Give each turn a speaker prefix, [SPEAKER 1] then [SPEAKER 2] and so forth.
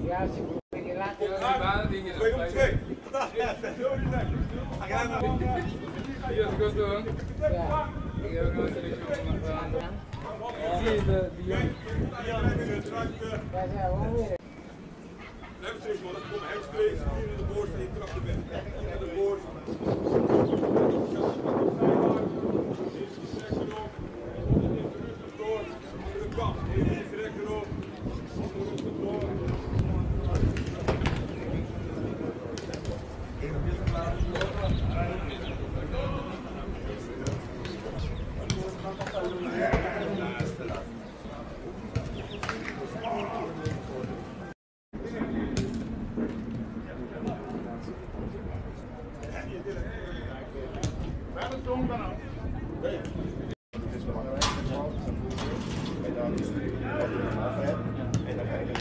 [SPEAKER 1] Ja, je
[SPEAKER 2] dingen.
[SPEAKER 3] Twee op twee.
[SPEAKER 2] Hier is je de
[SPEAKER 3] in en je trapt weg. En de. De direct erop.
[SPEAKER 4] Het is belangrijk. En dan is het je. En dan je er